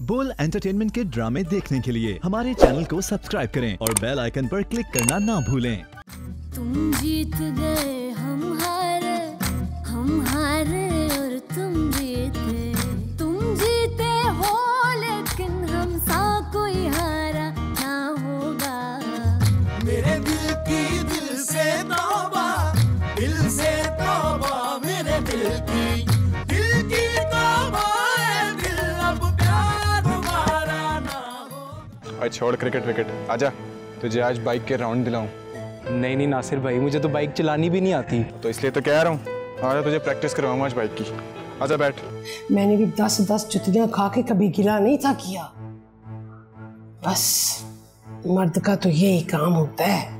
बोल एंटरटेनमेंट के ड्रामे देखने के लिए हमारे चैनल को सब्सक्राइब करें और बेल आइकन पर क्लिक करना ना भूलें। तुम जीत गए, हम हारे हम हारे। आज छोड़ क्रिकेट विकेट आजा तुझे आज बाइक के राउंड दिलाऊं। नहीं नहीं नासिर भाई मुझे तो बाइक चलानी भी नहीं आती। तो इसलिए तो कह रहा हूँ आजा तुझे प्रैक्टिस करवाऊँगा आज बाइक की। आजा बैठ। मैंने भी दस दस जुतियाँ खा के कभी गिला नहीं था किया। बस मर्द का तो यही काम होता है।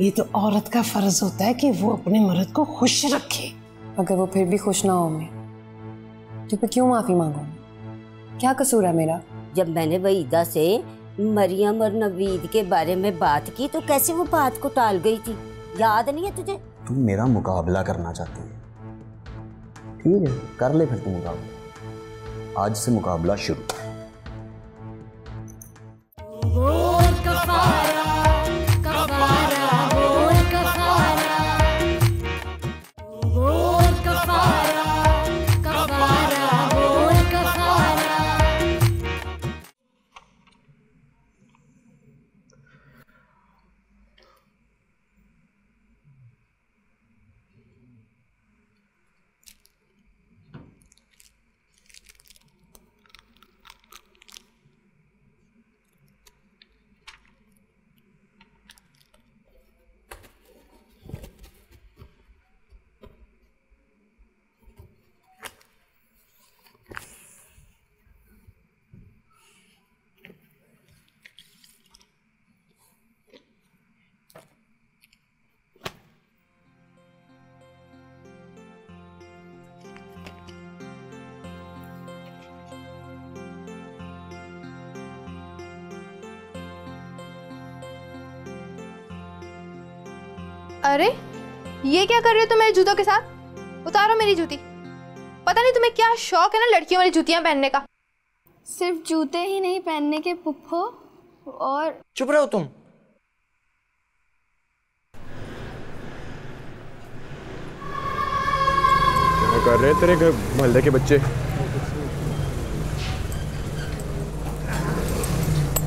ये तो औरत का फ़र्ज़ होता है कि वो अपने मर्द को खुश रखे। अगर वो फिर भी खुश ना हो मैं तो फिर क्यों माफ़ी मांगू? क्या कसूर है मेरा? जब मैंने वहीदा से मरियम और नवीद के बारे में बात की तो कैसे वो बात को टाल गई थी? याद नहीं है तुझे? तुम मेरा मुकाबला करना चाहती है। ठीक है, कर ले फिर तू मुकाबला। आज से मुकाबला शुरू। ये क्या कर रहे हो तुम मेरे जूतों के साथ? उतारो मेरी जूती। पता नहीं तुम्हें क्या शौक है ना लड़कियों वाली जूतियाँ पहनने का। सिर्फ़ जूते ही नहीं पहनने के पुप्पो और चुप रहो तुम। कर रहे हैं तेरे घर मोहल्ले के बच्चे?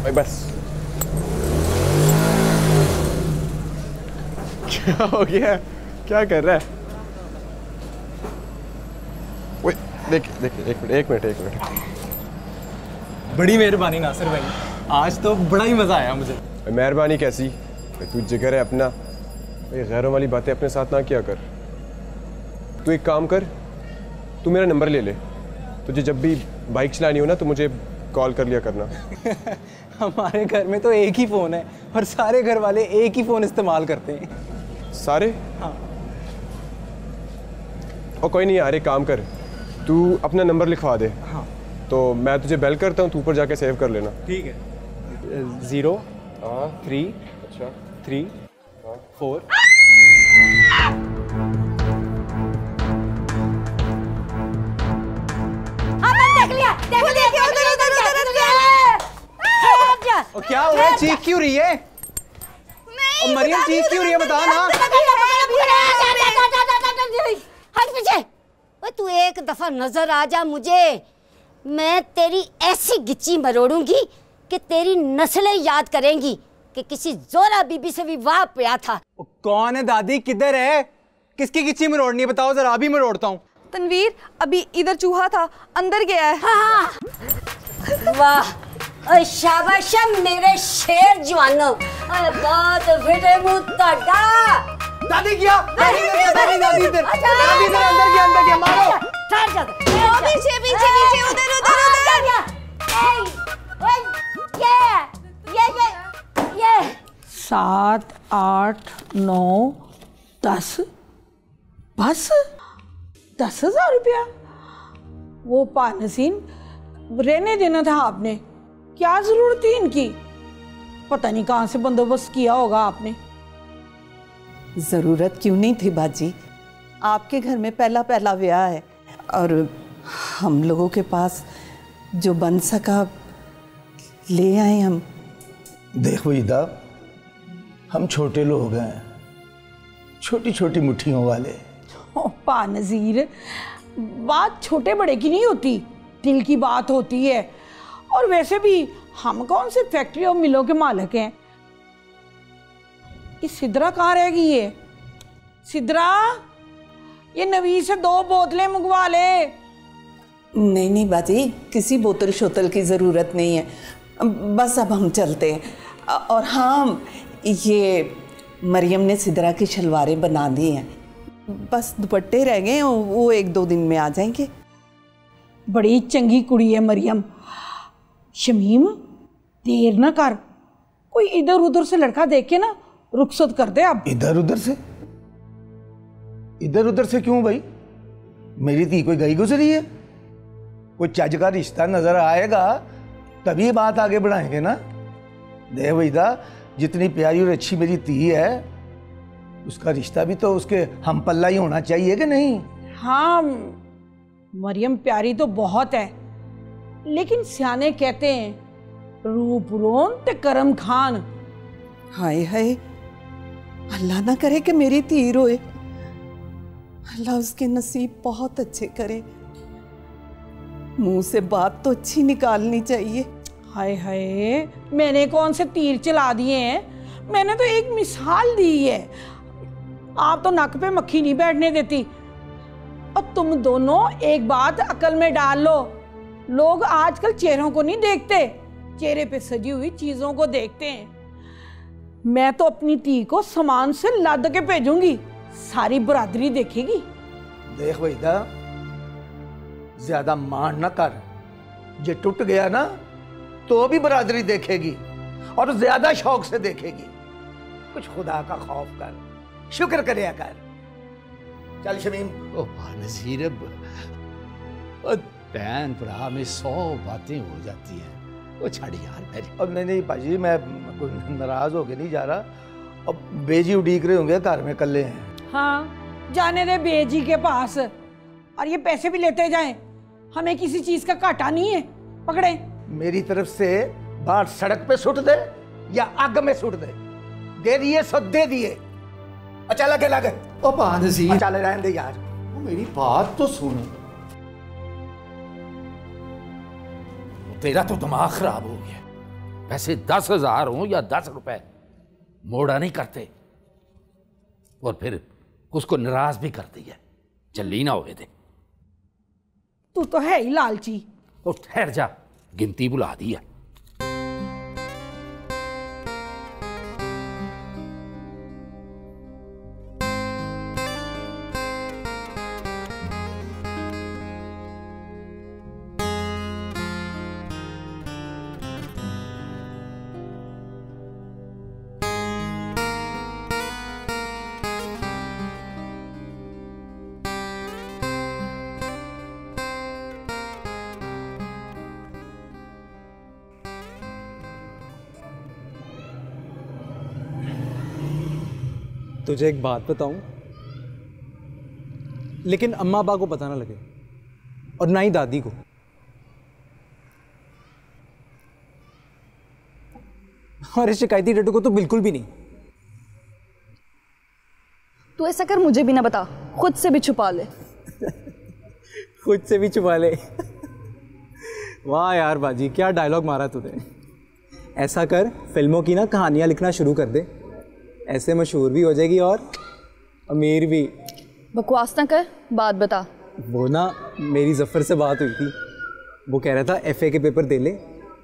भाई बस। क्या हो गया? क्या कर रहा है? देख देख एक मिनट एक मिनट एक मिनट। बड़ी मेहरबानी नासिर भाई। आज तो बड़ा ही मज़ा आया मुझे। मेहरबानी कैसी? भाई तू जिगर है अपना। भाई गैरों वाली बातें अपने साथ ना किया कर। तू एक काम कर तू मेरा नंबर ले ले। तुझे जब भी बाइक चलानी हो ना तो मुझे कॉल कर लिया करना। हमारे घर में तो एक ही फ़ोन है और सारे घर वाले एक ही फ़ोन इस्तेमाल करते हैं। सारे? हाँ। और कोई नहीं यार एक काम कर तू अपना नंबर लिखवा दे हाँ तो मैं तुझे बेल करता हूँ तू ऊपर जाके सेव कर लेना ठीक है ज़ीरो हाँ थ्री अच्छा थ्री फोर हाँ मैंने देख लिया देख लिया देख लिया उधर उधर और क्या हो रहा है चीख क्यों रही है और मरियम चीख क्यों रही है बता ना हट पीछे ओए तू एक दफ़ा नज़र आ जा मुझे। मैं तेरी ऐसी गिच्ची मरोड़ूँगी कि तेरी नस्लें याद करेंगी कि किसी जोरा बीबी से विवाह पिया था। कौन है दादी? किधर है? किसकी गिच्ची मरोड़नी है? बताओ जरा अभी मरोड़ता हूँ। तनवीर अभी इधर चूहा था अंदर गया है। हाँ वाह ओए शाबाश मेरे शेर जवानो। बहुत फिटे मुँह तोड़ा दादी क्या? दादी क्या दादी दादी इधर। दादी इधर अंदर क्या अंदर क्या मारो। ठहर जा पीछे पीछे पीछे उधर उधर उधर। ये ये ये ये। सात आठ नौ दस। बस? दस हज़ार रुपया? वो पानसीन रहने देना था आपने। क्या ज़रूरत थी इनकी? पता नहीं कहाँ से बंदोबस्त किया होगा आपने। ज़रूरत क्यों नहीं थी बाजी? आपके घर में पहला पहला ब्याह है और हम लोगों के पास जो बन सका ले आए हम। देखो वहीदा हम छोटे लोग हैं छोटी छोटी मुट्ठियों वाले। ओ पा नज़ीर बात छोटे बड़े की नहीं होती दिल की बात होती है। और वैसे भी हम कौन से फैक्ट्री और मिलों के मालिक हैं? ये सिद्रा कहाँ रह गई है? सिद्रा ये नवी से दो बोतलें मंगवा ले। नहीं नहीं बाजी किसी बोतल शोतल की ज़रूरत नहीं है। बस अब हम चलते हैं। और हाँ ये मरियम ने सिदरा की शलवारें बना दी हैं। बस दुपट्टे रह गए हैं, वो एक दो दिन में आ जाएँगे। बड़ी चंगी कुड़ी है मरियम। शमीम देर ना कर। कोई इधर उधर से लड़का देख के ना रुखसत कर दे अब। इधर उधर से? इधर उधर से क्यों भाई? मेरी धी कोई गई गुजरी है? कोई चज का रिश्ता नज़र आएगा तभी बात आगे बढ़ाएँगे ना? देख वहीदा जितनी प्यारी और अच्छी मेरी धी है उसका रिश्ता भी तो उसके हम पल्ला ही होना चाहिए कि नहीं? हाँ मरियम प्यारी तो बहुत है लेकिन सियाने कहते हैं रूप रोन ते करम खान। हाय हाय अल्लाह ना करे कि मेरी धी रोए अल्लाह उसके नसीब बहुत अच्छे करे। मुँह से बात तो अच्छी निकालनी चाहिए। हाय हाय, मैंने कौन से तीर चला दिए हैं? मैंने तो एक मिसाल दी है। आप तो नक पे मक्खी नहीं बैठने देती। और तुम दोनों एक बात अकल में डाल लो। लोग आजकल चेहरों को नहीं देखते। चेहरे पे सजी हुई चीज़ों को देखते हैं। मैं तो अपनी धी को सामान से लद के भेजूँगी। सारी बरादरी देखेगी। देख वहीदा ज़्यादा मान ना कर। जे टूट गया ना तो भी बरादरी देखेगी और ज़्यादा शौक से देखेगी। कुछ खुदा का खौफ कर शुक्र करे कर। चल शमीम। ओ नसीर बहन भरा में सौ बातें हो जाती हैं। वो छड़ यार मेरी। अब नहीं नहीं भाजी मैं कोई नाराज़ होके नहीं जा रहा। अब बेजी उड़ीक रहे होंगे घर में कल्ले हैं। हाँ जाने दे बेजी के पास। और ये पैसे भी लेते जाएँ। हमें किसी चीज़ का काटा नहीं है। पकड़े। मेरी तरफ़ से बाहर सड़क पे सुट दे या आग में सुट दे। दे दिए सो दे दिए। अच्छा लगे लगे। ओ नसीर चल रहने दे यार। मेरी बात तो सुन। तेरा तो दिमाग खराब हो गया। वैसे दस हज़ार हो या दस रुपए मोड़ा नहीं करते। और फिर उसको नाराज़ भी कर दिया। चली ना हुए थे तू तो है ही लालची। और ठहर जा गिनती बुला दी है। तुझे एक बात बताऊँ? लेकिन अम्मा अब्बा को पता ना लगे और ना ही दादी को। और इस शिकायती डटू को तो बिल्कुल भी नहीं। तू ऐसा कर मुझे भी ना बता। खुद से भी छुपा ले। खुद से भी छुपा ले। वाह यार बाजी क्या डायलॉग मारा तूने। ऐसा कर फ़िल्मों की ना कहानियाँ लिखना शुरू कर दे। ऐसे मशहूर भी हो जाएगी और अमीर भी। बकवास ना कर बात बता। वो ना मेरी जफ़र से बात हुई थी। वो कह रहा था एफए के पेपर दे ले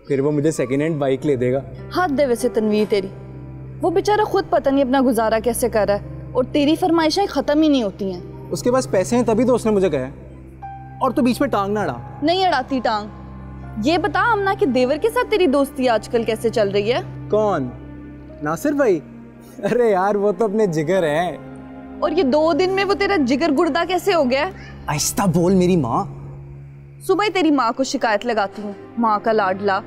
फिर वो मुझे सेकेंड हैंड बाइक ले देगा। हाथ दे वैसे तनवीर तेरी। वो बेचारा खुद पता नहीं अपना गुजारा कैसे कर रहा है और तेरी फरमाइशें ख़त्म ही नहीं होती हैं। उसके पास पैसे हैं तभी तो उसने मुझे कहा और तू बीच में टांग ना अड़ा। नहीं अड़ाती टांग। ये बता अमना के देवर के साथ तेरी दोस्ती आजकल कैसे चल रही है? कौन? नासिर भाई? अरे यार वो तो अपने जिगर है। और ये दो दिन में वो तेरा जिगर गुर्दा कैसे हो गया? आहिस्ता बोल मेरी माँ। सुबह तेरी माँ को शिकायत लगाती हूँ माँ का लाडला।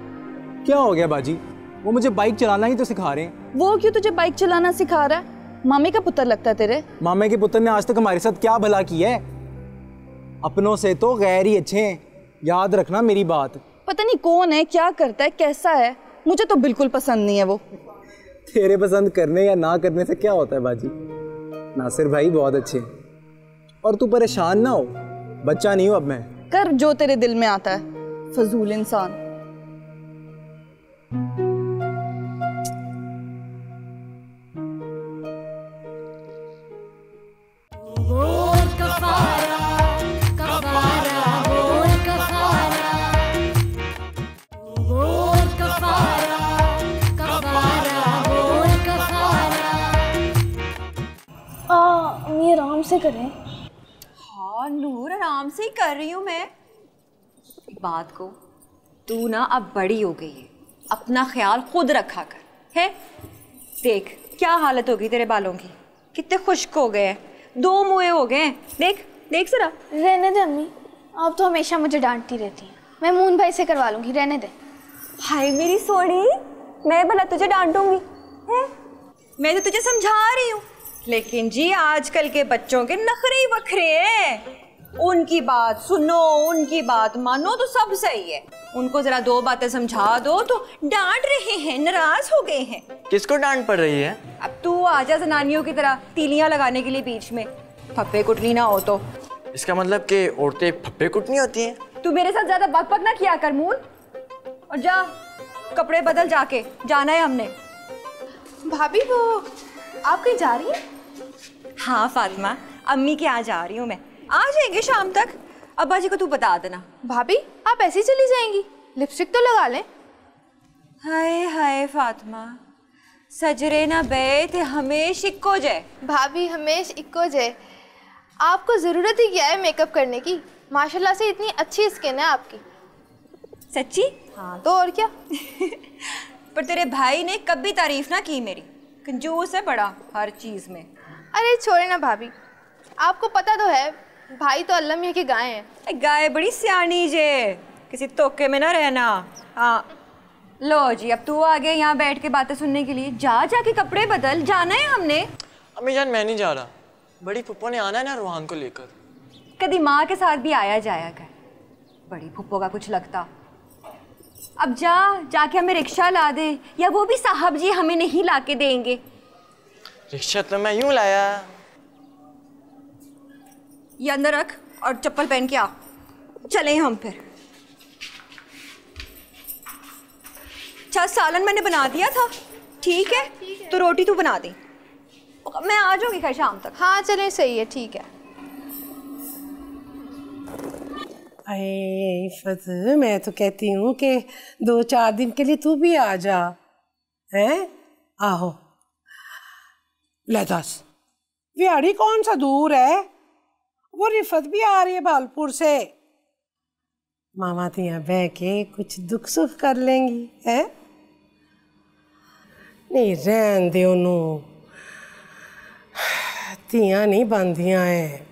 क्या हो गया बाजी? वो मुझे बाइक चलाना ही तो सिखा रहे हैं। वो क्यों तुझे बाइक चलाना सिखा रहा है? मामे का पुत्र लगता है तेरे। मामे के पुत्र ने आज तक हमारे साथ क्या भला किया है? अपनों से तो गैर ही अच्छे हैं। याद रखना मेरी बात। पता नहीं कौन है क्या करता है कैसा है। मुझे तो बिल्कुल पसंद नहीं है वो। तेरे पसंद करने या ना करने से क्या होता है, बाजी? नासिर भाई बहुत अच्छे हैं। और तू परेशान ना हो। बच्चा नहीं हो अब मैं। कर जो तेरे दिल में आता है, फजूल इंसान। से करें हाँ? नूर आराम से ही कर रही हूँ मैं। बात को तू ना अब बड़ी हो गई है। अपना ख्याल खुद रखा कर है? देख क्या हालत होगी तेरे बालों की? कितने खुश्क हो गए हैं। दो मुँह हो गए हैं। देख देख जरा। रहने दे अम्मी। आप तो हमेशा मुझे डांटती रहती हैं। मैं मून भाई से करवा लूँगी रहने दे। हाय मेरी सोनी मैं भला तुझे डांटूँगी है? मैं तो तुझे समझा रही हूँ। लेकिन जी आजकल के बच्चों के नखरे ही बखरे हैं। उनकी बात सुनो उनकी बात मानो तो सब सही है। उनको जरा दो बातें समझा दो तो डांट रहे हैं नाराज़ हो गए हैं। किसको डांट पड़ रही है? अब तू आजा जनानियों की तरह तीलियाँ लगाने के लिए बीच में। फप्पे कुटनी ना हो तो। इसका मतलब कि औरतें फप्पे कुटनी होती हैं? तू मेरे साथ ज़्यादा बक बक ना किया कर मून। और जा कपड़े बदल जाके जाना है हमने। भाभी वो आप कहीं जा रही हैं? हाँ फातिमा अम्मी के यहाँ जा रही हूँ मैं। आ जाएँगे शाम तक? अब्बा जी को तू बता देना। भाभी आप ऐसे ही चली जाएँगी? लिपस्टिक तो लगा लें। हाय हाय फातिमा। सजरे ना बे थे हमेश इक्को जय भाभी हमेश इक्को जय आपको ज़रूरत ही क्या है मेकअप करने की? माशाल्लाह से इतनी अच्छी स्किन है आपकी। सच्ची? हाँ तो और क्या? पर तेरे भाई ने कभी तारीफ़ ना की मेरी। कंजूस है बड़ा हर चीज़ में। अरे छोड़े ना भाभी। आपको पता तो है भाई तो अल्लाह मियाँ के गाय है। गाय बड़ी सियानी जे। किसी तोके में ना रहना। हाँ। लो जी अब तू आ गया यहाँ बैठ के बातें सुनने के लिए। जा जाके कपड़े बदल। जाना है हमने। अम्मी जान मैं नहीं जा रहा। बड़ी पुप्पो ने आना है ना रूहान को लेकर। कभी माँ के साथ भी आया जाया कर। बड़ी फुप्पो का कुछ लगता। अब जा जाके हमें रिक्शा ला दे। या वो भी साहब जी हमें नहीं ला के देंगे। रिक्शा तो मैं यूँ लाया। ये अंदर रख और चप्पल पहन के आ। चले हम फिर। अच्छा सालन मैंने बना दिया था। ठीक है? तो रोटी तू बना दे। मैं आ जाऊँगी खैर शाम तक। हाँ चले सही है ठीक है। अरे इफ़त मैं तो कहती हूँ कि दो चार दिन के लिए तू भी आ जा। हैं? आहो। लेथस विहाड़ी कौन सा दूर है? वो रिफत भी आ रही है भालपुर से। मामा तो यहाँ बह के कुछ दुख सुख कर लेंगी, है? नहीं, रहन दे उन्होंने तियाँ नहीं बनदियाँ हैं।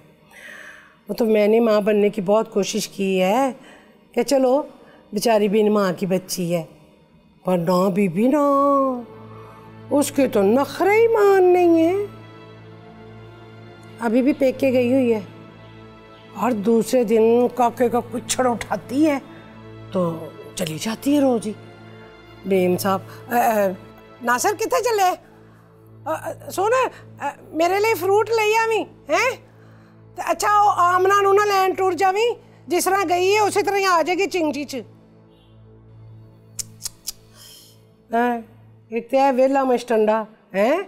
वो तो मैंने माँ बनने की बहुत कोशिश की है कि चलो, बेचारी भी माँ की बच्ची है। पर ना, बीबी ना। उसके तो नखरे ही मान नहीं है। अभी भी पेके गई हुई है और दूसरे दिन काके का कुछड़ उठाती है तो चली जाती है रोजी बेम साहब नासर कितने चले? सोने मेरे लिए फ्रूट ले आवी, हैं? अच्छा वो आमना नू ना लैन टूर जावी, जिस तरह गई है, उसी तरह आ जाएगी चिंगजी च। एक है वेला मश हैं?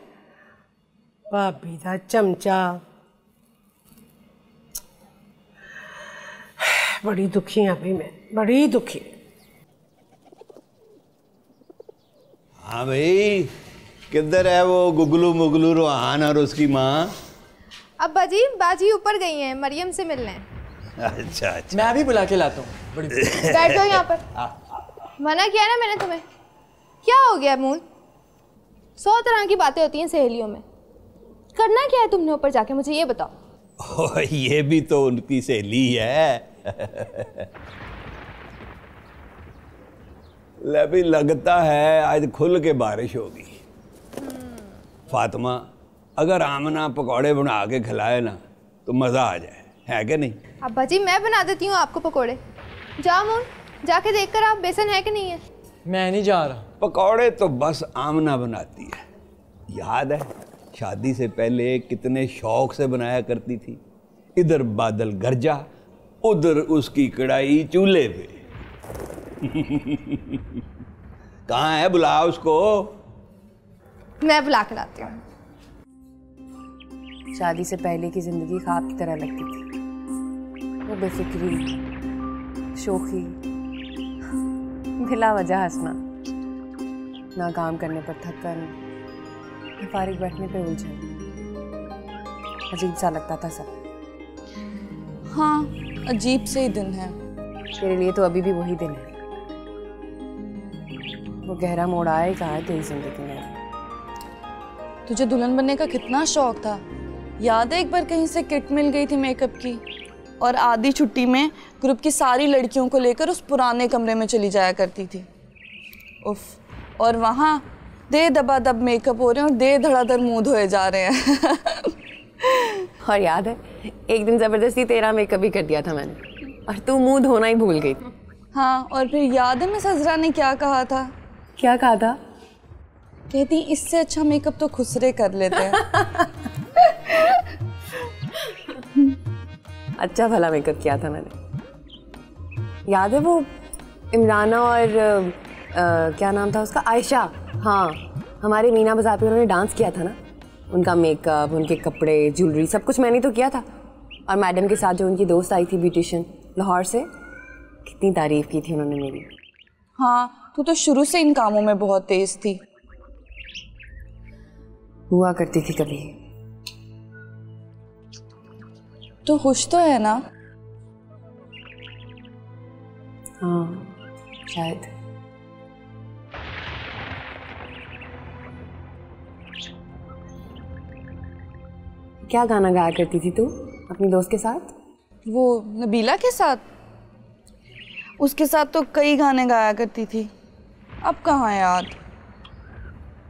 भाभी का चमचा। बड़ी दुखी हाँ भाई मैं बड़ी दुखी। हाँ भाई किधर है वो गुगलू मुगलू रोहान और उसकी माँ? अब्बा बाजी बाजी ऊपर गई हैं मरियम से मिलने अच्छा अच्छा। मैं भी बुला के लाता हूँ बैठो यहाँ पर। हाँ। मना किया ना मैंने तुम्हें? क्या हो गया मूल? सौ तरह की बातें होती हैं सहेलियों में। करना क्या है तुमने ऊपर जाके? मुझे ये बताओ। ओ, ये भी तो उनकी सहेली है। ले लगता है आज खुल के बारिश होगी। फातिमा अगर आमना पकौड़े बना के खिलाए ना तो मज़ा आ जाए। है कि नहीं? अब्बा जी मैं बना देती हूँ आपको पकोड़े। जाओ मून जाके देख कर आप बेसन है कि नहीं है? मैं नहीं जा रहा। पकौड़े तो बस आमना बनाती है। याद है शादी से पहले कितने शौक से बनाया करती थी। इधर बादल गरजा उधर उसकी कढ़ाई चूल्हे पे। कहाँ है बुला उसको? मैं बुला कर लाती हूँ। शादी से पहले की ज़िंदगी ख्वाब की तरह लगती थी। वो बेफिक्री शोखी बिला वजह हंसना। ना काम करने पर थकन फारिग बैठने पे उलझन अजीब सा लगता था सब। हाँ अजीब से ही दिन है। तेरे लिए तो अभी भी वही दिन है। वो गहरा मोड़ ही है तेरी ज़िंदगी में। तुझे दुल्हन बनने का कितना शौक था। याद है एक बार कहीं से किट मिल गई थी मेकअप की? और आधी छुट्टी में ग्रुप की सारी लड़कियों को लेकर उस पुराने कमरे में चली जाया करती थी। उफ। और वहाँ दे दबा दब मेकअप हो रहे हैं और दे धड़ाधड़ मुँह धोए जा रहे हैं। और याद है एक दिन ज़बरदस्ती तेरा मेकअप भी कर दिया था मैंने। और तू मुँह धोना ही भूल गई। हाँ और फिर याद है मिस हजरा ने क्या कहा था? क्या कहा था? कहती इससे अच्छा मेकअप तो खुसरे कर लेते हैं। अच्छा भला मेकअप किया था मैंने। याद है वो इमराना और क्या नाम था उसका? आयशा। हाँ हमारे मीना बाज़ार पे उन्होंने डांस किया था ना? उनका मेकअप उनके कपड़े ज्वेलरी सब कुछ मैंने तो किया था। और मैडम के साथ जो उनकी दोस्त आई थी ब्यूटिशियन लाहौर से कितनी तारीफ़ की थी उन्होंने मेरी। हाँ तू तो शुरू से इन कामों में बहुत तेज थी। हुआ करती थी कभी। तो खुश तो है ना? हाँ शायद। क्या गाना गाया करती थी तू अपनी दोस्त के साथ? वो नबीला के साथ? उसके साथ तो कई गाने गाया करती थी। अब कहाँ याद?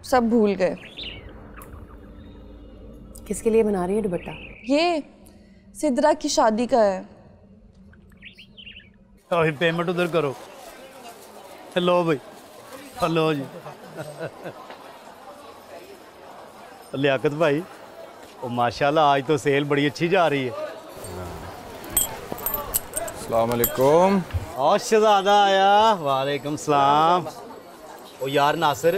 सब भूल गए। किसके लिए बना रही है दुपट्टा? ये सिद्रा की शादी का है। अभी पेमेंट उधर करो। लो भाई। हेलो जी। लियाकत भाई। ओ माशाल्लाह आज तो सेल बड़ी अच्छी जा रही है। अस्सलाम वालेकुम और शहजादा आया वालेकुम सलाम। ओ यार नासिर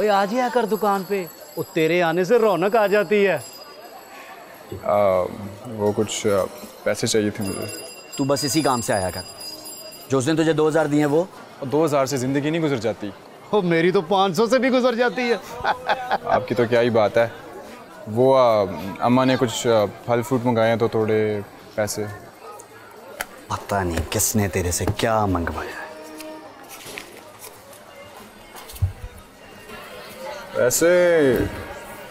ओए आज ही आकर दुकान पे। ओ तेरे आने से रौनक आ जाती है। आ, वो कुछ पैसे चाहिए थे मुझे। तू बस इसी काम से आया कर। जो उसने तुझे दो हज़ार दिए वो। दो हज़ार से ज़िंदगी नहीं गुजर जाती। ओ मेरी तो पाँच सौ से भी गुजर जाती है। आपकी तो क्या ही बात है। वो आ, अम्मा ने कुछ फल फ्रूट मंगाए हैं तो थोड़े पैसे। पता नहीं किसने तेरे से क्या मंगवाया है। वैसे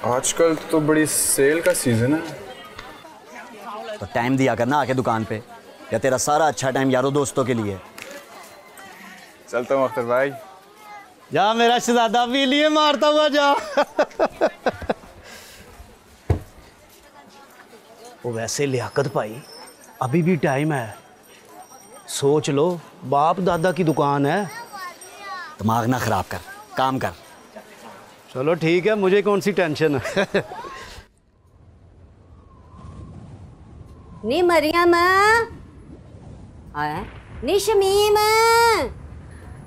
आजकल तो बड़ी सेल का सीज़न है। तो टाइम दिया करना आके दुकान पे। या तेरा सारा अच्छा टाइम यारों दोस्तों के लिए। चलता हूँ अख्तर भाई। जा मेरा शहजादा भी लिए मारता हुआ जा। वो वैसे लियाकत भाई अभी भी टाइम है। सोच लो बाप दादा की दुकान है। दिमाग ना खराब कर काम कर। चलो ठीक है मुझे कौन सी टेंशन है? नी मरियम नी शमीम।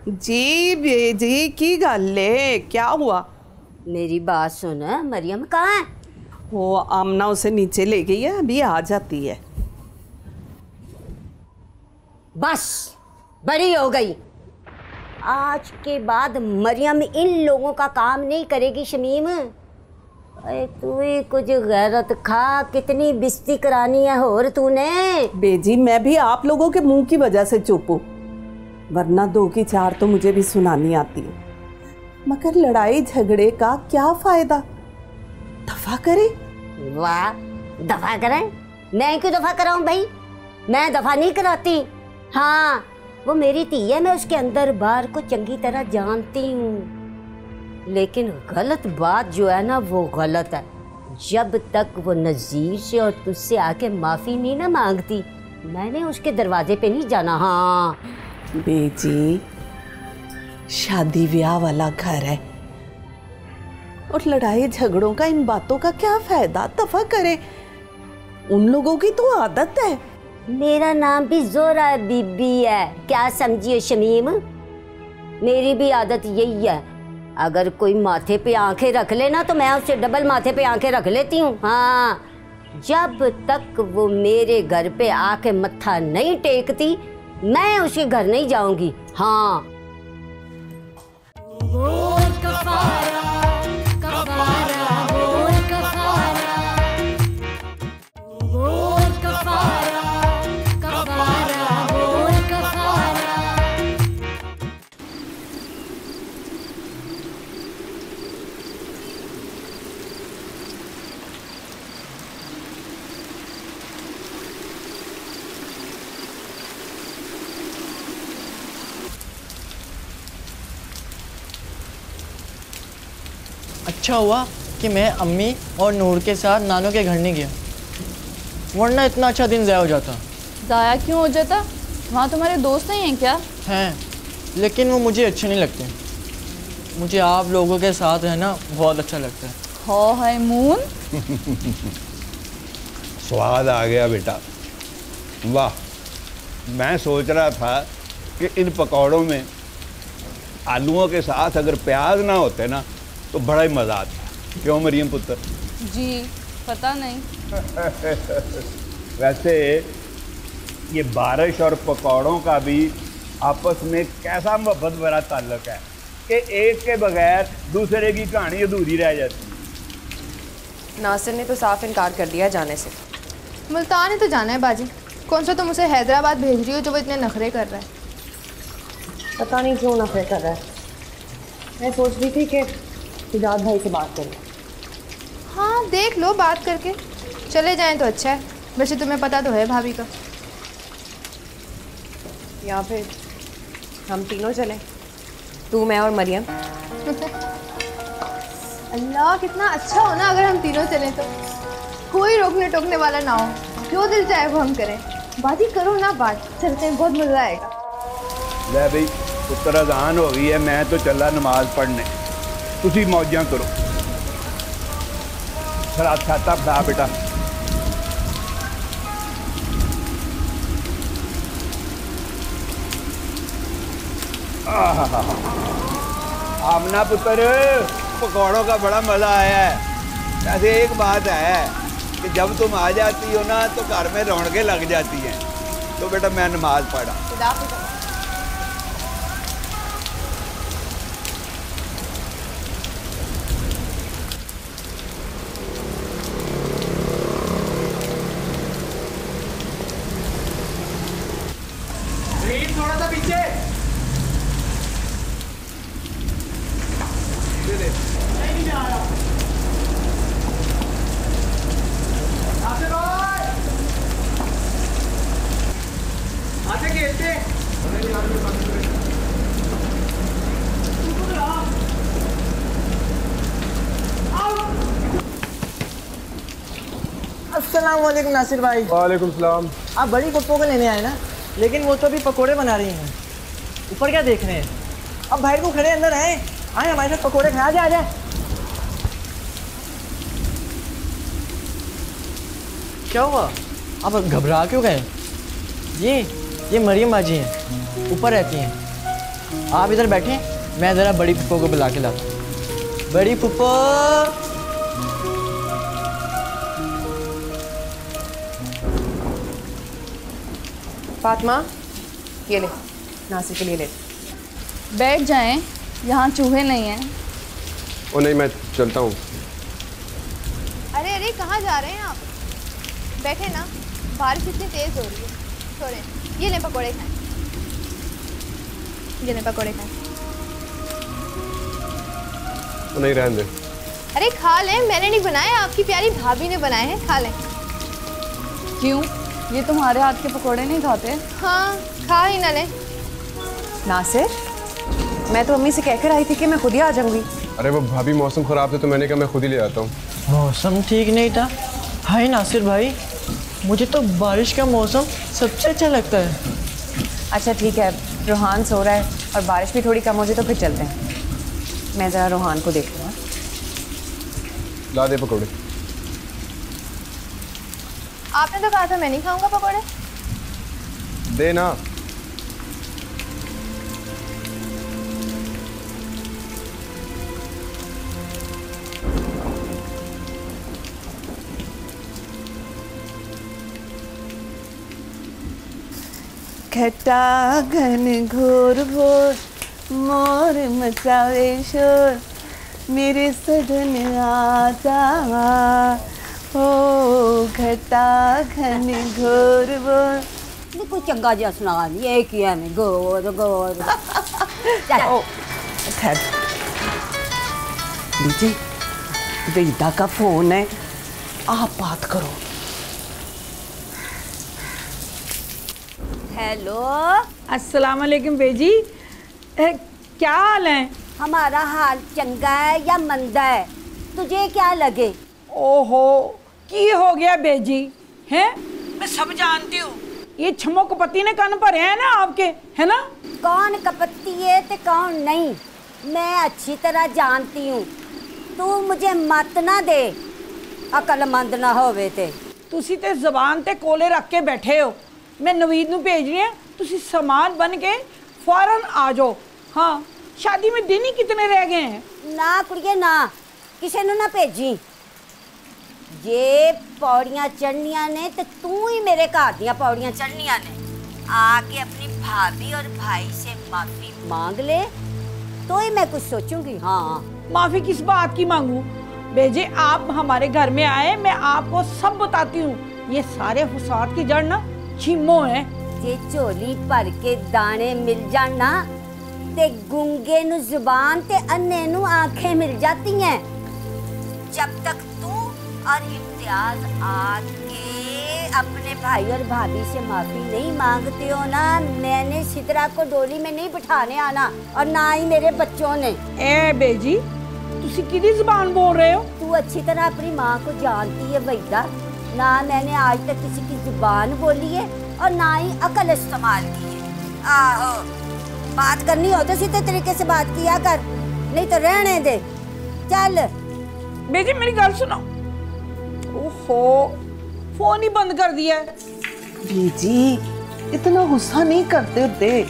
जी बेजी की गल है क्या हुआ? मेरी बात सुन मरियम कहाँ है? वो आमना उसे नीचे ले गई है अभी आ जाती है। बस बड़ी हो गई। आज के बाद मरियम इन लोगों का काम नहीं करेगी शमीम। अरे तू ही कुछ गैरत खा कितनी बिस्ती करानी है और तूने? बेजी मैं भी आप लोगों के मुँह की वजह से चुप हूँ। वरना दो की चार तो मुझे भी सुनानी आती। है मगर लड़ाई झगड़े का क्या फ़ायदा? दफ़ा करे? वाह दफ़ा करें? मैं क्यों दफ़ा कराऊं भाई? मैं दफ़ा नहीं कराती। हाँ वो मेरी धी है मैं उसके अंदर बाहर को चंगी तरह जानती हूँ। लेकिन गलत बात जो है ना वो गलत है। जब तक वो नज़ीर से और तुझसे आके माफ़ी नहीं ना मांगती मैंने उसके दरवाजे पे नहीं जाना। हाँ। बेजी शादी ब्याह वाला घर है। और लड़ाई झगड़ों का इन बातों का क्या फ़ायदा? दफ़ा करे। उन लोगों की तो आदत है। मेरा नाम भी जोरा बीबी है। क्या समझिए शमीम? मेरी भी आदत यही है। अगर कोई माथे पे आँखें रख लेना तो मैं उससे डबल माथे पे आँखें रख लेती हूँ। हाँ जब तक वो मेरे घर पे आके मत्था नहीं टेकती मैं उसके घर नहीं जाऊँगी। हाँ। अच्छा हुआ कि मैं अम्मी और नूर के साथ नानों के घर नहीं गया। वरना इतना अच्छा दिन ज़ाया हो जाता। ज़ाया क्यों हो जाता? वहाँ तुम्हारे दोस्त नहीं हैं क्या? हैं लेकिन वो मुझे अच्छे नहीं लगते। मुझे आप लोगों के साथ रहना बहुत अच्छा लगता है। हो है मून। स्वाद आ गया बेटा। वाह मैं सोच रहा था कि इन पकौड़ों में आलूओं के साथ अगर प्याज ना होते ना तो बड़ा ही मज़ा आता क्यों मरियम पुत्र? जी पता नहीं। वैसे ये बारिश और पकौड़ों का भी आपस में कैसा मोहब्बत भरा ताल्लुक है कि एक के बगैर दूसरे की कहानी अधूरी रह जाती है। नासिर ने तो साफ़ इनकार कर दिया जाने से। मुल्तान ही तो जाना है बाजी। कौन सा तुम तो उसे हैदराबाद भेज रही हो जो वो इतने नखरे कर रहा है? पता नहीं क्यों नखरे कर रहा है। मैं सोच रही थी कि सिद्धार्थ भाई से बात करें। हाँ देख लो बात करके। चले जाएँ तो अच्छा है। वैसे तुम्हें पता तो है भाभी का। या फिर हम तीनों चले। तू मैं और मरियम। अल्लाह कितना अच्छा हो ना अगर हम तीनों चलें तो। कोई रोकने टोकने वाला ना हो। जो दिल चाहे वो हम करें। बात ही करो ना बात। चलते हैं बहुत मज़ा आएगा। ले भाई जहान हो गई है। मैं तो चला नमाज़ पढ़ने। ਤੁਸੀਂ ਮੌਜਾਂ ਕਰੋ ਸਰਾ ਛਾਤਾ ਫੜਾ ਬੇਟਾ आहा आमना पुत्र पकौड़ों का बड़ा मज़ा आया है वैसे एक बात है कि जब तुम आ जाती हो ना तो घर में रौनकें लग जाती हैं तो बेटा मैं नमाज पढ़ा वालेकुम नासिर भाई। वालेकुम सलाम। आप बड़ी पप्पो को लेने आए ना लेकिन वो तो अभी पकोड़े बना रही हैं। ऊपर क्या देख रहे हैं? अब भाई को खड़े अंदर आए। आए हमारे साथ पकोड़े खा जा आ जाए क्या हुआ? आप घबरा क्यों गए? ये ये मरियम बाजी हैं। ऊपर रहती हैं। आप इधर बैठे मैं ज़रा बड़ी पुप्पो को बुला के लाता बड़ी पुप्पो फातिमा ये ले नासिर के लिए ले। बैठ जाएँ यहाँ चूहे नहीं हैं। ओ नहीं मैं चलता हूँ। अरे अरे कहाँ जा रहे हैं आप? बैठे ना बारिश इतनी तेज़ हो रही है। छोड़े ये लें पकौड़े खाएँ। ये लें पकौड़े खाएँ। ओ नहीं रहने दे। अरे खा लें मैंने नहीं बनाए आपकी प्यारी भाभी ने बनाए हैं खा लें। क्यों? ये तुम्हारे हाथ के पकोड़े नहीं खाते? हाँ खा ही ना लें। नासिर मैं तो अम्मी से कहकर आई थी कि मैं खुद ही आ जाऊँगी। अरे वो भाभी मौसम ख़राब था तो मैंने कहा मैं खुद ही ले आता हूँ। मौसम ठीक नहीं था? हाय नासिर भाई मुझे तो बारिश का मौसम सबसे अच्छा लगता है। अच्छा ठीक है रोहान सो रहा है और बारिश भी थोड़ी कम हो जाए तो फिर चलते हैं। मैं ज़रा रोहान को देख लूँ ला दे पकौड़े। आपने तो कहा था मैं नहीं खाऊँगा पकौड़े। दे ना खट्टा घन घोर घोर मोर मचावे शोर मेरे सदन आता ओ खट्टा घन घोर नहीं कोई चंगा जिहा सुना ये किया मैं गोर गोर चल खैर। लीजिए वेदा का फ़ोन है। आप बात करो। हेलो। अस्सलाम वालेकुम बेजी। ए, क्या हाल है? हमारा हाल चंगा है या मंदा है? तुझे क्या लगे? ओहो की हो गया बेजी हैं मैं सब जानती हूँ ये छमो कपति ने कान भरे हैं ना आपके है ना कौन कपत्ती है ते कौन नहीं मैं अच्छी तरह जानती हूँ तू मुझे मत ना दे अकलमंद ना होवे ते ਤੁਸੀਂ ਤੇ ਜ਼ਬਾਨ ਤੇ ਕੋਲੇ ਰੱਖ ਕੇ ਬੈਠੇ ਹੋ ਮੈਂ ਨਵੀਦ ਨੂੰ ਭੇਜ ਰਹੀ ਹਾਂ ਤੁਸੀਂ ਸਮਾਨ ਬਣ ਕੇ ਫੌਰਨ ਆ ਜਾਓ ਹਾਂ शादी में दिन ही कितने रह गए हैं ना कुड़िए ना किसी ਨੂੰ ਨਾ ਭੇਜੀ ये पौड़ियाँ चढ़निया ने तो तू ही मेरे घर दिया पौड़ियाँ चढ़निया ने। आके अपनी भाभी और भाई से माफ़ी मांग ले तो ही मैं कुछ सोचूँगी। हाँ। माफ़ी किस बात की मांगू? बेजे आप हमारे घर में आए मैं आपको सब बताती हूँ। ये सारे फसाद की जड़ ना छिमो है। जे चोली भर के दाने मिल जान ना ते गुंगे नु ज़ुबान ते अन्ने नु आँखें मिल जाती हैं। जब तक और इम्तियाज़ आके अपने भाई और भाभी से माफ़ी नहीं मांगते हो ना। मैंने सितरा को डोली में नहीं बिठाने आना और ना ही मेरे बच्चों ने। ए बेजी तुसी किदी ज़ुबान बोल रहे हो? तू अच्छी तरह अपनी माँ को जानती है वहीदा। ना मैंने आज तक किसी की ज़ुबान बोली है और ना ही अकल इस्तेमाल की है। आहो बात करनी हो तो सीधे तरीके से बात किया कर नहीं तो रहने दे। चल। बेजी मेरी गल सुनो। ओहो फ़ोन ही बंद कर दिया है। बीजी इतना गुस्सा नहीं करते होते।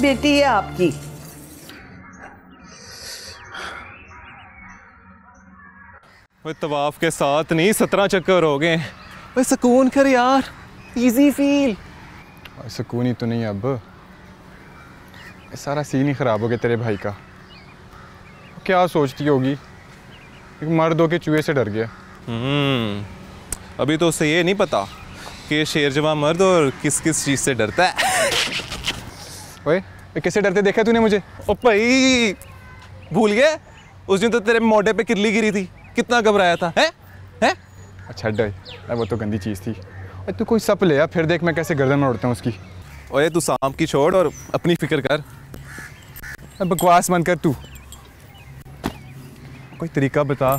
बेटी है आपकी। तवाफ के साथ नहीं सत्रह चक्कर हो गए। सुकून कर यार। इजी फील सुकून ही तो नहीं अब। सारा सीन ही ख़राब हो गया तेरे भाई का। क्या सोचती होगी? एक मर्द होके चूहे से डर गया। अभी तो उसे ये नहीं पता कि शेर जवान मर्द और किस किस चीज़ से डरता है। ओए ये कैसे डरते देखा तूने मुझे? ओ भाई भूल गया? उस दिन तो तेरे मोटे पे किरली गिरी थी। कितना घबराया था हैं? हैं? अच्छा डर। अरे वो तो गंदी चीज़ थी। अरे तू कोई सप ले आ फिर देख मैं कैसे गर्दन में उड़ता हूँ उसकी। ओए तू सांप की छोड़ और अपनी फ़िक्र कर। बकवास मन कर तू। कोई तरीका बता।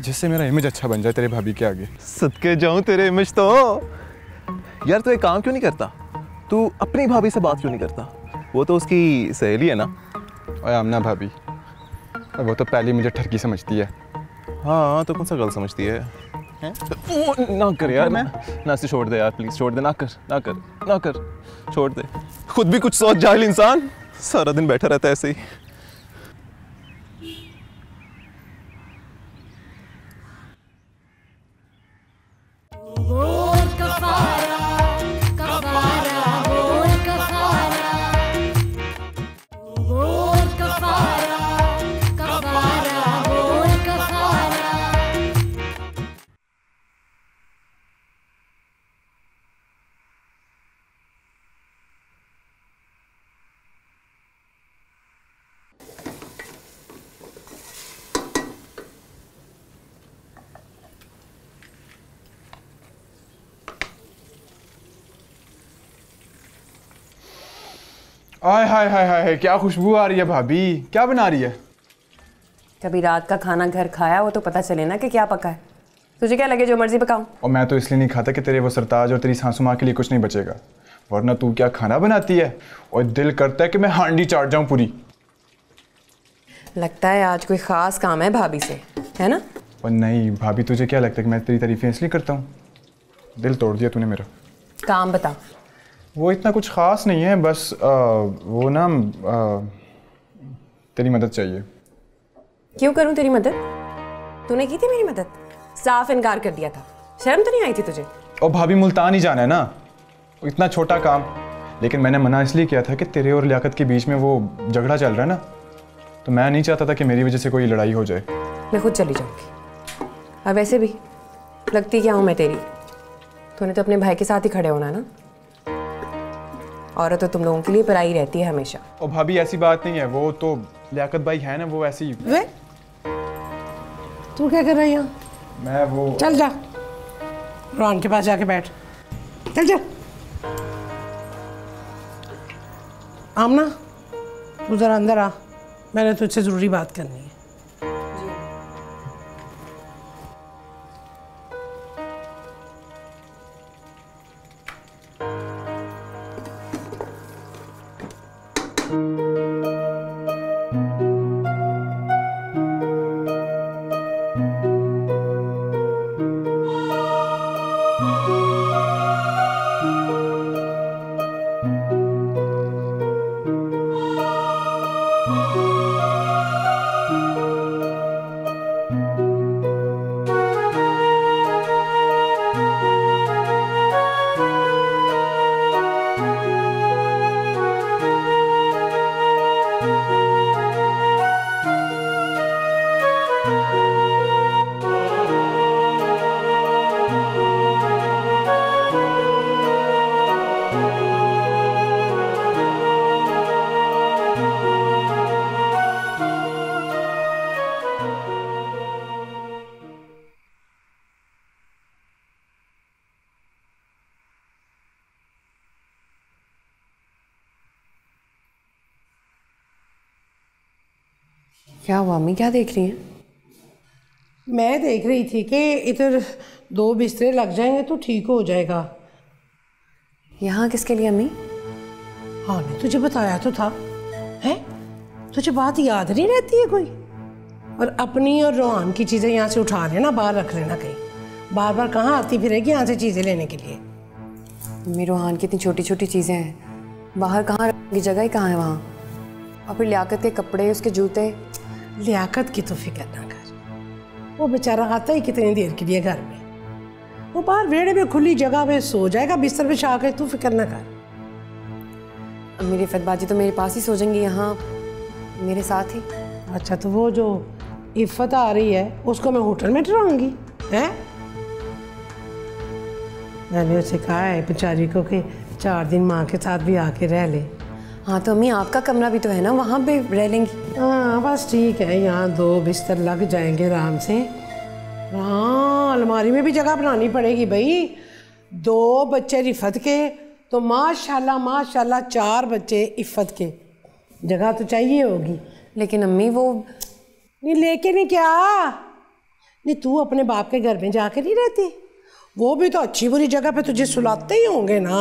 जिससे मेरा इमेज अच्छा बन जाए तेरे भाभी के आगे। सदके जाऊँ तेरे इमेज तो। यार तू तो एक काम क्यों नहीं करता? तू अपनी भाभी से बात क्यों नहीं करता? वो तो उसकी सहेली है ना? ओए आमना भाभी। वो तो पहले मुझे ठरकी समझती है। हाँ तो कौन सा गलत समझती है? हैं? ओ, ना कर यार। ना ना से छोड़ दे यार प्लीज़ छोड़ दे। ना कर ना कर ना कर। छोड़ दे। खुद भी कुछ सोच जाहिल इंसान। सारा दिन बैठा रहता है ऐसे ही। आय हाय हाय हाय क्या खुशबू आ रही है भाभी? क्या बना रही है? कभी रात का खाना घर खाया वो तो पता चले ना कि क्या पका है। तुझे क्या लगे जो मर्ज़ी पकाऊं? और मैं तो इसलिए नहीं खाता कि तेरे वो सरताज और तेरी सासू माँ के लिए कुछ नहीं बचेगा। वरना तू क्या खाना बनाती है? और दिल करता है कि मैं हांडी चाट जाऊँ पूरी। लगता है आज कोई खास काम है भाभी से है ना? और नहीं भाभी तुझे क्या लगता है कि मैं तेरी तारीफें इसलिए करता हूँ? दिल तोड़ दिया तूने मेरा। काम बता। वो इतना कुछ खास नहीं है बस आ, वो ना आ, तेरी मदद चाहिए। क्यों करूँ तेरी मदद? तूने की थी मेरी मदद? साफ़ इनकार कर दिया था। शर्म तो नहीं आई थी तुझे? और भाभी मुल्तान ही जाना है ना? इतना छोटा काम। लेकिन मैंने मना इसलिए किया था कि तेरे और लियाकत के बीच में वो झगड़ा चल रहा है ना? तो मैं नहीं चाहता था कि मेरी वजह से कोई लड़ाई हो जाए। मैं खुद चली जाऊँगी। और वैसे भी लगती क्या हूँ मैं तेरी? तूने तो अपने भाई के साथ ही खड़े होना ना। औरत तो तुम लोगों के लिए पराई रहती है हमेशा। और भाभी ऐसी बात नहीं है। वो तो लियाकत भाई है ना वो ऐसी वे? तू क्या कर रही है? मैं वो चल जा। रोहन के पास जाके बैठ। चल जा। आमना तू जरा अंदर आ। मैंने तुझसे ज़रूरी बात करनी है। क्या हुआ? अम्मी क्या देख रही हैं? मैं देख रही थी कि इधर दो बिस्तरे लग जाएँगे तो ठीक हो जाएगा। यहाँ किसके लिए अम्मी हाँ ने तुझे बताया तो था। है? तुझे बात याद नहीं रहती है कोई? और अपनी और रोहान की चीज़ें यहाँ से उठा लेना बाहर रख लेना कहीं। बार बार कहाँ आती फिरेगी यहाँ से चीज़ें लेने के लिए? अम्मी रोहान की इतनी छोटी छोटी चीज़ें हैं। बाहर कहाँ रखने की जगह ही कहाँ है वहाँ? और फिर लियाकत के कपड़े उसके जूते? लियाकत की तो फ़िक्र ना कर। वो बेचारा आता ही कितनी देर के लिए घर में। वो बाहर वेड़े में खुली जगह में सो जाएगा, बिस्तर पे छा के, तू फ़िक्र ना कर। अम्मी रिफत बाजी तो मेरे पास ही सो जाएँगी, यहाँ मेरे साथ ही। अच्छा तो वो जो इफ़त आ रही है, उसको मैं होटल में डराऊँगी, हैं? मैंने उसे कहा है बेचारी को कि चार दिन माँ के साथ भी आके रह ले। हाँ तो अम्मी आपका कमरा भी तो है ना वहाँ पे रह लेंगी हाँ बस ठीक है यहाँ दो बिस्तर लग जाएँगे आराम से। हाँ अलमारी में भी जगह बनानी पड़ेगी भाई। दो बच्चे रिफत के तो माशाल्लाह माशाल्लाह चार बच्चे इफ़त के। जगह तो चाहिए होगी। लेकिन अम्मी वो नहीं लेके नहीं क्या? नहीं तू अपने बाप के घर में जाके नहीं रहती? वो भी तो अच्छी बुरी जगह पे तुझे सुलाते ही होंगे ना।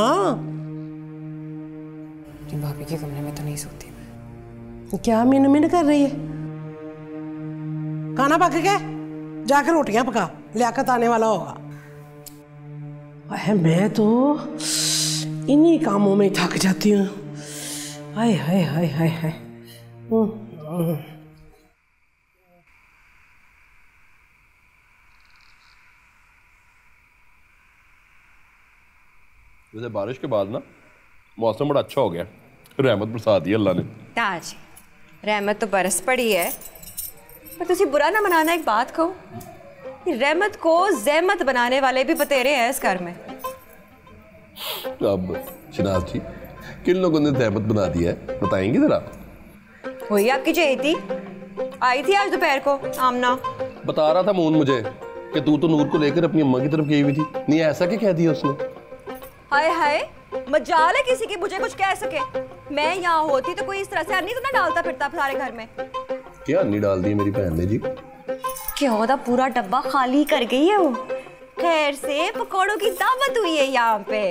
अपनी भाभी के कमरे में तो नहीं सोती मैं। क्या मिन मिन कर रही है? खाना पक गया जाकर रोटियाँ पका लियाकत आने वाला होगा। अरे मैं तो इन्हीं कामों में थक जाती हूँ। हाय हाय हाय हाय हाय। हम्म, हम्म। वैसे बारिश के बाद ना मौसम बड़ा अच्छा हो गया। रहमत बरसा दी अल्लाह ने। ताज रहमत तो बरस पड़ी है। पर तुझे बुरा ना मनाना एक बात कहो? रहमत को जहमत बनाने वाले भी बतेरे हैं इस घर में। अब शनाज जी किन लोगों ने रहमत बना दिया है? बताएँगे जरा। वही आपकी जेती आई थी आज दोपहर को आमना। बता रहा था मोहन मुझे कि तू तो नूर को लेकर अपनी अम्मा की तरफ़ गई हुई थी। नहीं ऐसा क्या कह दिया उसने? हाय हाय मजाल है किसी की मुझे कुछ कह सके। मैं यहाँ होती तो कोई इस तरह से नहीं तो ना डालता फिरता सारे घर में। क्या अन्नी डाल दी मेरी बहन ने जी? क्यों था पूरा डब्बा खाली कर गई है वो? खैर से पकौड़ों की दावत हुई है यहाँ पे।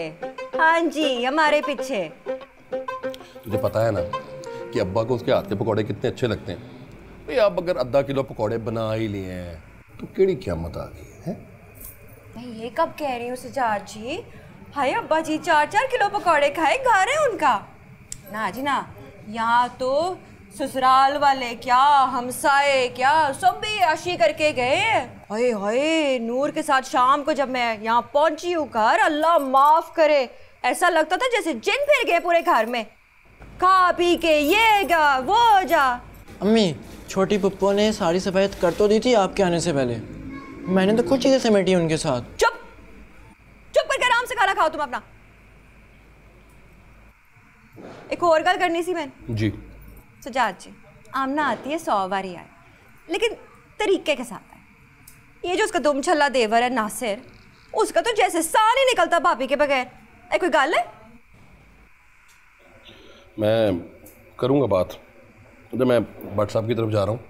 हाँ जी हमारे पीछे। तुझे पता है ना कि अब्बा को उसके हाथ के पकौड़े कितने अच्छे लगते हैं। भाई आप अगर आधा किलो पकौड़े बना ही लिए हैं तो केड़ी कीमत आ गई है मैं ये कब कह रही हूँ सजाद जी? हाय अब्बा जी चार चार किलो पकौड़े खाए घर है उनका? ना जी ना यहाँ तो ससुराल वाले क्या हमसाए क्या सब भी आशी करके गए। हाय हाय नूर के साथ शाम को जब मैं यहाँ पहुँची हूँ घर अल्लाह माफ़ करे। ऐसा लगता था जैसे जिन फिर गए पूरे घर में। खा पी के ये गा वो जा। अम्मी छोटी पप्पू ने सारी सफ़ाई कर तो दी थी आपके आने से पहले। मैंने तो कुछ चीज़ें समेटी उनके साथ। चुप खाना खाओ तुम अपना। एक और गल करनी सी मैंने जी। सजाद जी आमना आती है सौ बार ही आए। लेकिन तरीके के साथ आए। ये जो उसका दुम छल्ला देवर है नासिर उसका तो जैसे साल ही निकलता भाभी के बगैर। ए कोई गल है? मैं करूँगा बात। जब मैं भट्ट साहब की तरफ़ जा रहा हूँ।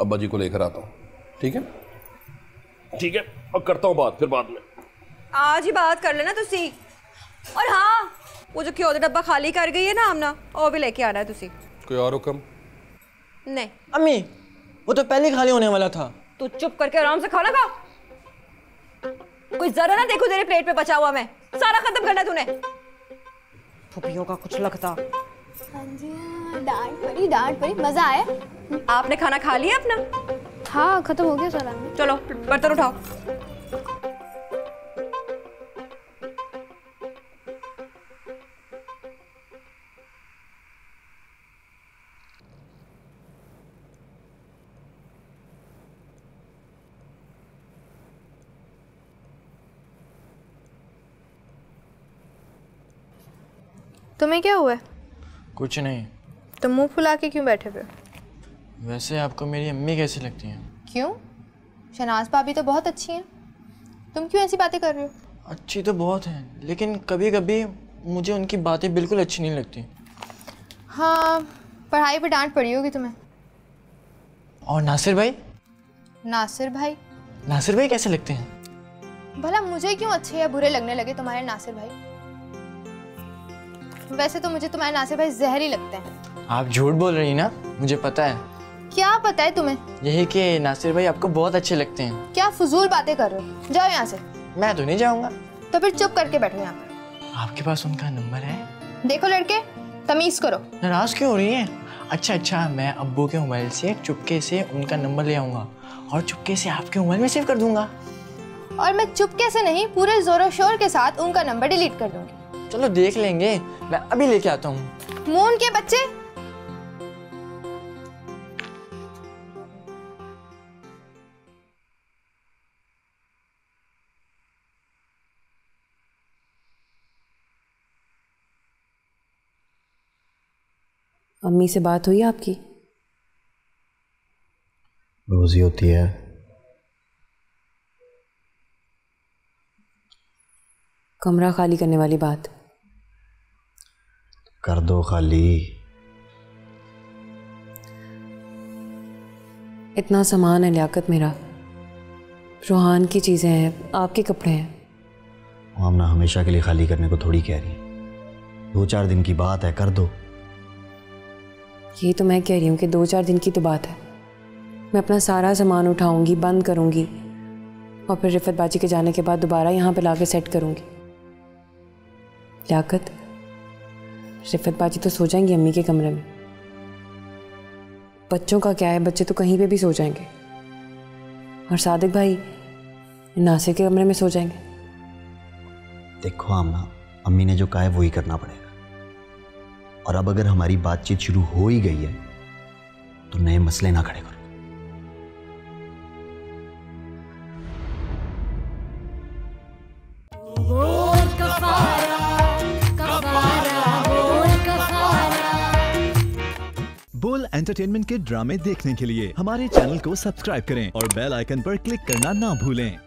अब्बा जी को लेकर आता हूँ। ठीक है? ठीक है और करता हूँ बात फिर बाद में। आज ही बात कर लेना तुसी। और हाँ वो जो घ्यो का डब्बा खाली कर गई है ना आमना वो भी लेके आना है तुसी। कोई और हुक्म? नहीं। अम्मी वो तो पहले खाली होने वाला था। तू चुप करके आराम से खाना खा। कोई जरा ना देखो तेरे प्लेट पे बचा हुआ मैं। सारा खत्म करना है तूने। फुपियों का कुछ लगता। हाँ हाँ, डांट पड़ी डांट पड़ी मज़ा आया। आपने खाना खा लिया अपना? हाँ खत्म हो गया सारा। चलो बर्तन उठाओ। तुम्हें क्या हुआ? है कुछ नहीं। तुम मुँह फुला के क्यों बैठे हुए वैसे आपको मेरी अम्मी कैसी लगती हैं? क्यों? शनाज भाभी तो बहुत अच्छी हैं। तुम क्यों ऐसी बातें कर रहे हो? अच्छी तो बहुत हैं लेकिन कभी कभी मुझे उनकी बातें बिल्कुल अच्छी नहीं लगती। हाँ पढ़ाई पे डांट पड़ी होगी तुम्हें। और नासिर भाई? नासिर भाई? नासिर भाई कैसे लगते हैं? भला मुझे क्यों अच्छे या बुरे लगने लगे तुम्हारे नासिर भाई? वैसे तो मुझे तुम्हारे नासिर भाई जहरी लगते हैं। आप झूठ बोल रही ना? मुझे पता है। क्या पता है तुम्हें? यही कि नासिर भाई आपको बहुत अच्छे लगते हैं। क्या फजूल बातें कर रहे हो? जाओ यहाँ से। मैं तो नहीं जाऊँगा। तो फिर चुप करके बैठो यहाँ पर। आपके पास उनका नंबर है? देखो लड़के तमीज करो। नाराज़ क्यों हो रही है? अच्छा अच्छा मैं अब्बू के मोबाइल से चुपके से उनका नंबर ले आऊँगा। और चुपके से आपके मोबाइल में सेव कर दूँगा। और मैं चुपके से नहीं पूरे जोरों शोर के साथ उनका नंबर डिलीट कर दूँगी। चलो देख लेंगे। मैं अभी लेके आता हूँ। मून के बच्चे? अम्मी से बात हुई आपकी? रोज ही होती है। कमरा खाली करने वाली बात। कर दो खाली। इतना सामान है लियाकत मेरा। रोहान की चीज़ें हैं आपके कपड़े हैं। आमना हमेशा के लिए खाली करने को थोड़ी कह रही। है दो चार दिन की बात है कर दो। ये तो मैं कह रही हूँ कि दो चार दिन की तो बात है। मैं अपना सारा सामान उठाऊँगी बंद करूँगी और फिर रिफत बाजी के जाने के बाद दोबारा यहाँ पे लाके सेट करूँगी। लियाकत रिफत बाजी तो सो जाएँगी अम्मी के कमरे में। बच्चों का क्या है? बच्चे तो कहीं पे भी सो जाएँगे। और सादिक भाई, नासिर के कमरे में सो जाएँगे। देखो आमना अम्मी ने जो कहा है वही करना पड़ेगा। और अब अगर हमारी बातचीत शुरू हो ही गई है तो नए मसले ना खड़े करो। एंटरटेनमेंट के ड्रामे देखने के लिए हमारे चैनल को सब्सक्राइब करें और बेल आइकन पर क्लिक करना ना भूलें।